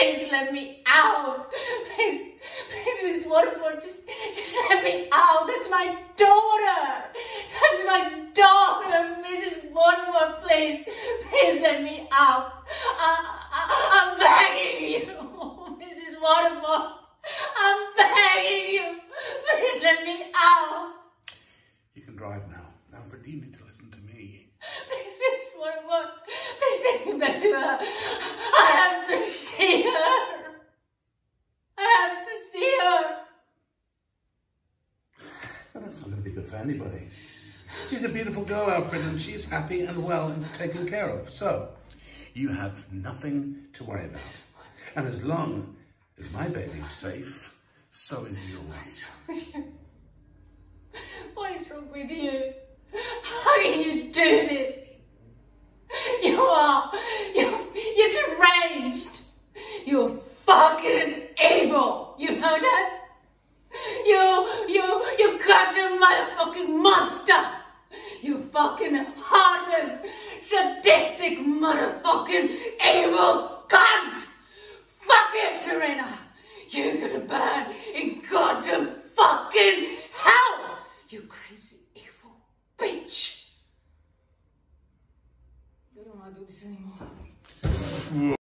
Please let me out. Please, please, Mrs. Waterford, just, just let me out. That's my daughter. That's my daughter, Mrs. Waterford. Please, please let me out. I, I, I'm begging you, Mrs. Waterford. I'm begging you. Please let me out. You can drive now. Offred, you need to listen to me. Please, Miss Waterford, please take me back to her. I have to see her. I have to see her. Well, that's not going to be good for anybody. She's a beautiful girl, Offred, and she's happy and well and taken care of. So, you have nothing to worry about. And as long as my baby's safe, so is yours. What is wrong with you? How can you do this? You are, you, you're deranged. You're fucking evil. You know that? You, you, you goddamn motherfucking monster. You fucking heartless, sadistic motherfucking evil cunt. Fuck you, Serena. You're gonna burn in goddamn fucking hell. You crazy evil bitch. Don't wanna do this anymore.